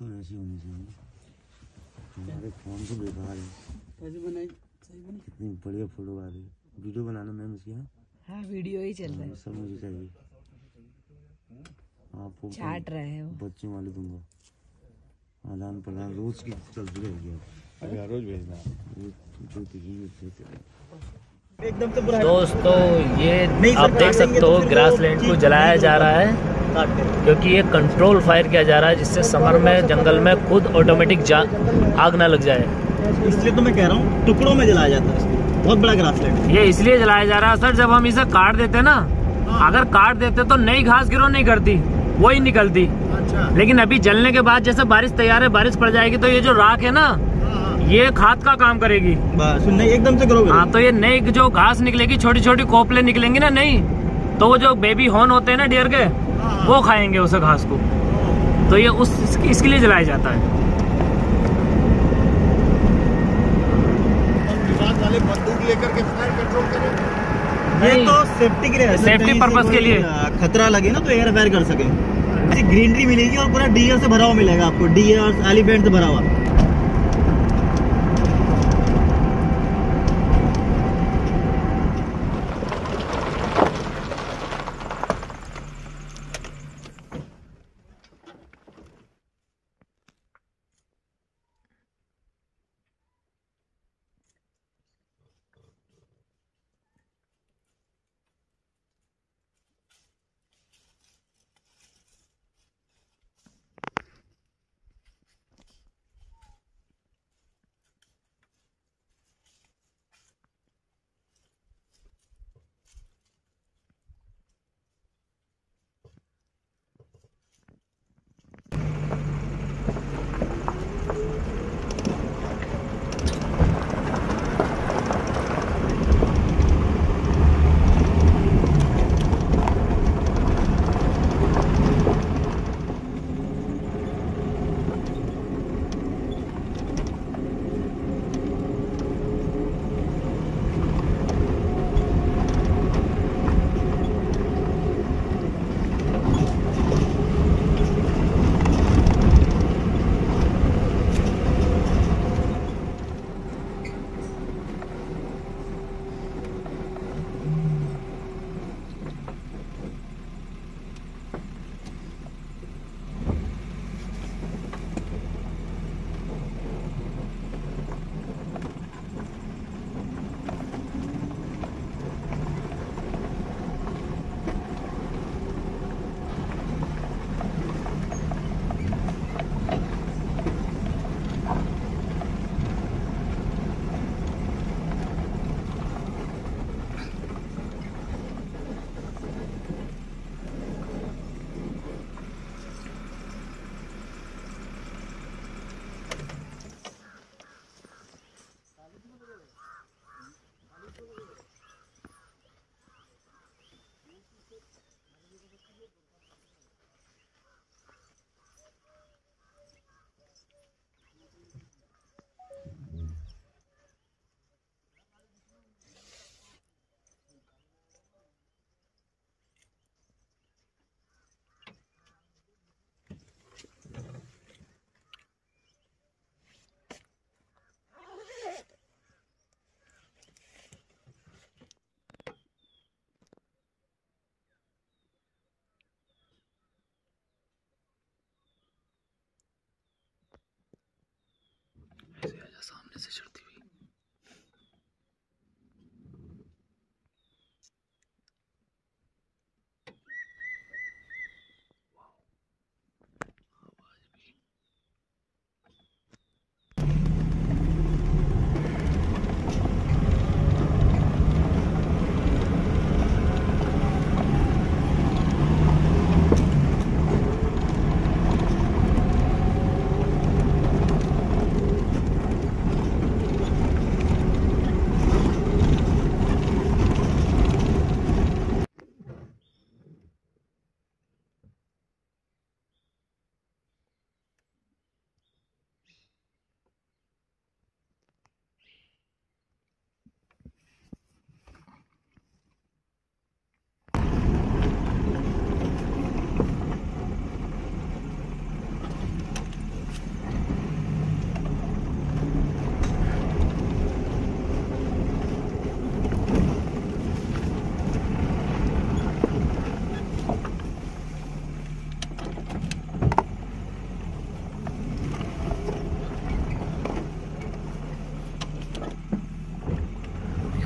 तो ऐसी होनी चाहिए तुम्हारे फ़ोन से बेकार है कैसे बनाई सही बनी बढ़िया फ़ोटो आ रही है वीडियो बनाना मैम इसकी हाँ हाँ वीडियो ही चल रहा है सब मुझे चाहिए आपको छाट रहे हैं बच्चों वाले दूँगा आदान प्रदान रोज की चलती रहेगी अभी रोज भेजना दोस्तों, ये आप देख सकते तो हो फिर वो ग्रास लैंड को जलाया जा रहा है। क्योंकि ये कंट्रोल फायर किया जा रहा है जिससे समर में जंगल में खुद ऑटोमेटिक जा आग ना लग जाए। इसलिए तो मैं कह रहा हूँ टुकड़ों में जलाया जाता है बहुत बड़ा ग्रासलैंड है। ये इसलिए जलाया जा रहा है सर जब हम इसे काट देते ना अगर काट देते तो नई घास गिरो नहीं करती वही निकलती। अच्छा। लेकिन अभी जलने के बाद जैसे बारिश तैयार है बारिश पड़ जाएगी तो ये जो राख है ना ये खाद का काम करेगी। एकदम से करोगे हाँ तो ये नई जो घास निकलेगी छोटी छोटी कोपले निकलेंगी ना नई तो वो जो बेबी हॉर्न होते हैं ना डियर के वो खाएँगे उस घास को। तो ये उस इसके, इसके लिए जलाया जाता है। विभाग वाले बंदूक लेकर के फायर कंट्रोल करें। ये तो सेफ्टी के लिए है सर, Safety कहीं से purpose के लिए। खतरा लगे ना तो एयर फायर कर सके। ग्रीनरी मिलेगी और पूरा डियर से भरा हुआ मिलेगा आपको। डियर एलिफेंट से भरा हुआ। Please.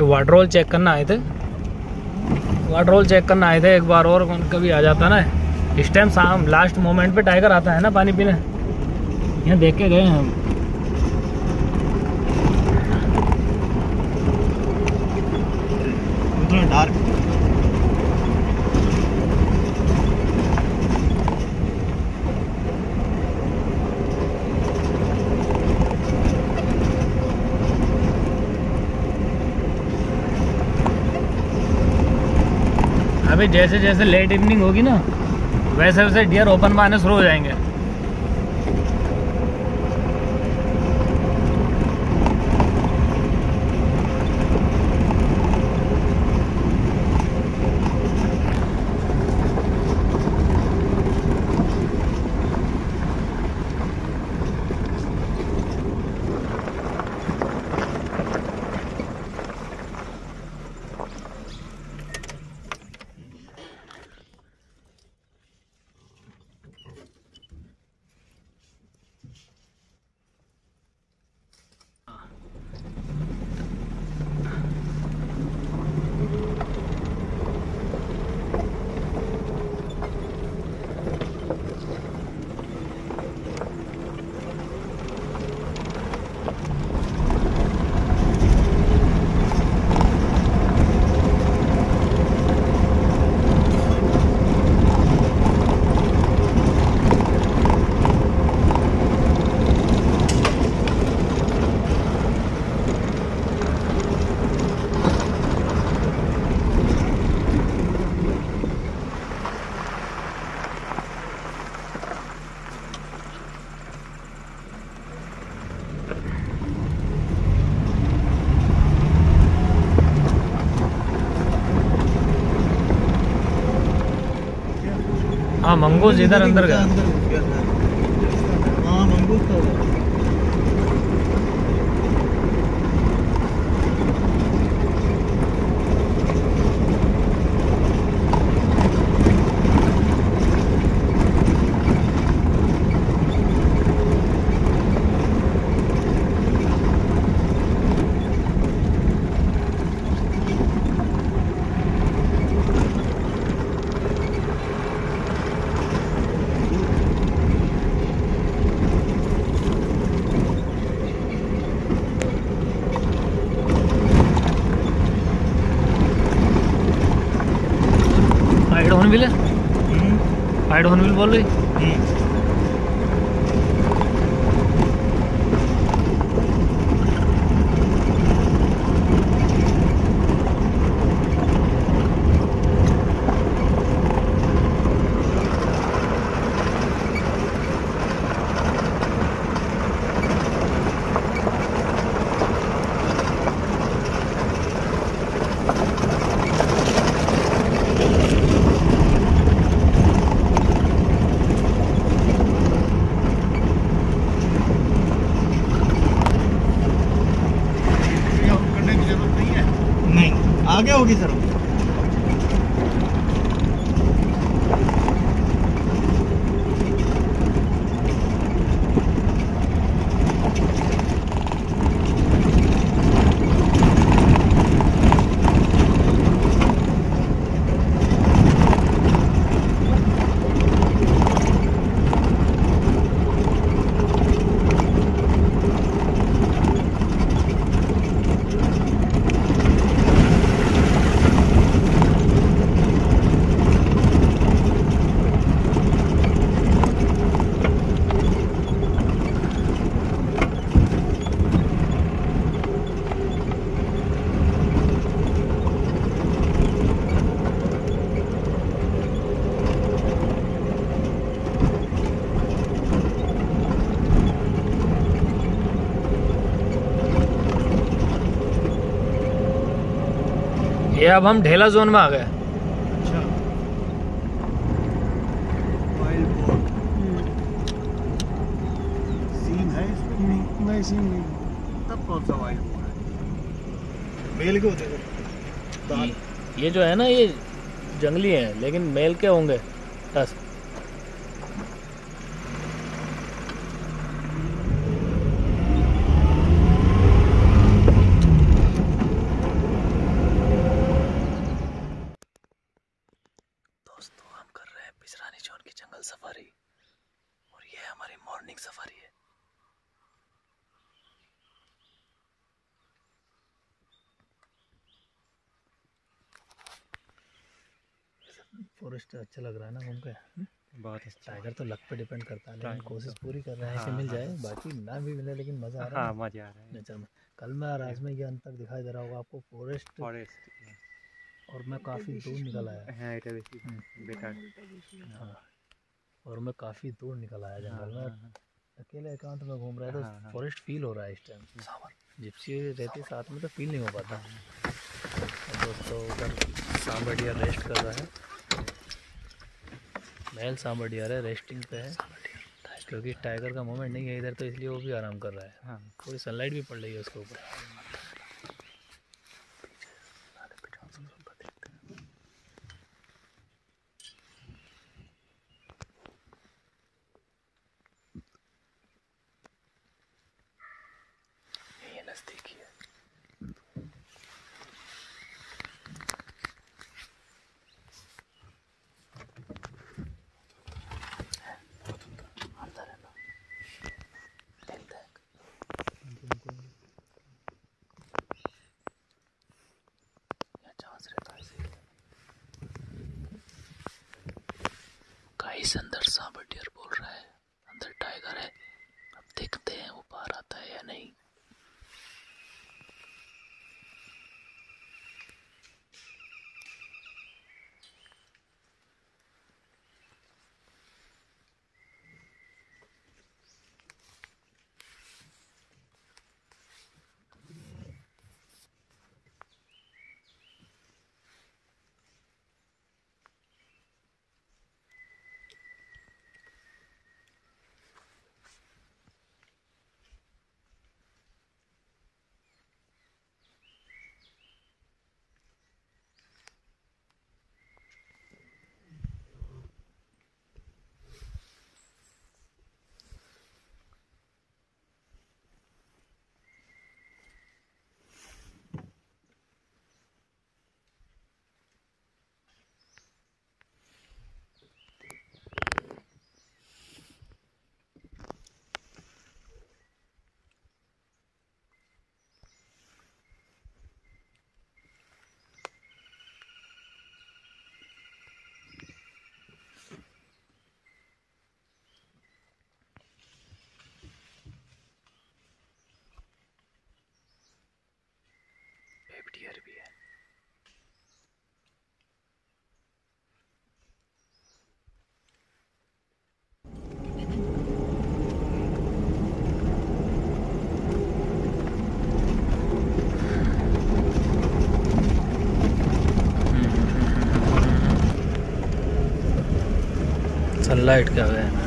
वाटरोल चेक करना आए थे। वाटर रोल चेक करना आए थे, एक बार और कभी आ जाता ना। इस टाइम शाम लास्ट मोमेंट पे टाइगर आता है ना पानी पीने। यहाँ देख के गए हैं हम। अभी जैसे जैसे लेट इवनिंग होगी ना वैसे वैसे डियर ओपन में आने शुरू हो जाएँगे। हाँ मंगोज इधर अंदर गया अंदर घुस गया था हाँ मंगूस तो साइड हॉर्नबिल है साइड हॉर्नबिल बोल? ये अब हम ढेला जोन में आ गए। अच्छा। सीन है इसमें नहीं सीन नहीं। तब कौन सा ऑयल बोट है? मेल के होते ये जो है ना ये जंगली है लेकिन मेल के होंगे बिजरानी जोन की जंगल सफारी और ये हमारी मॉर्निंग सफारी है फॉरेस्ट अच्छा लग रहा है ना घूम के? हम्म? बहुत अच्छा। टाइगर तो लक पे डिपेंड करता है कोशिश तो- पूरी कर रहे हैं कि मिल हाँ, जाए हाँ। बाकी ना भी मिले लेकिन मज़ा आ रहा है हाँ, मज़ा आ रहा है। नेचर में। कल मैं राज में ये अंतर दिखाई दे रहा होगा आपको फॉरेस्ट फॉरेस्ट और मैं काफ़ी दूर निकल आया। हम्म। बेकार। और मैं काफ़ी दूर निकल आया जंगल में। अकेले एकांत में घूम रहा है तो फॉरेस्ट फील हो रहा है इस टाइम जिप्सी रहते साथ में तो फील नहीं हो पाता। दोस्तों उधर सांबडिया रेस्ट कर रहा है। महल सांबडिया है रेस्टिंग पे है। क्योंकि टाइगर का मोमेंट नहीं है इधर तो इसलिए वो भी आराम कर रहा है। हाँ। थोड़ी सनलाइट भी पड़ रही है उसके ऊपर ये नज़दीकी है अंदर है ना देखते हैं यहाँ चांस रहता है इसे गाइस अंदर सांबर डियर बोल रहा है अंदर टाइगर है अब देखते हैं वो बाहर आता है या नहीं बेब डियर भी है सनलाइट क्या है।